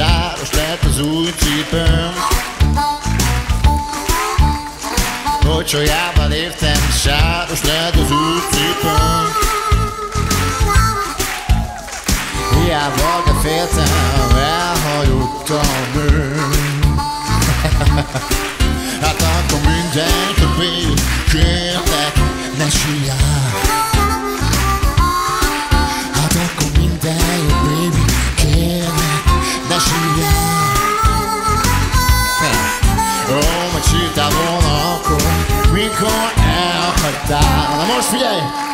az új cipőm. Kocsolyába léptem, sáros lett az új cipőm. Hiába, de féltem, elhajottam bőn Mostre aí.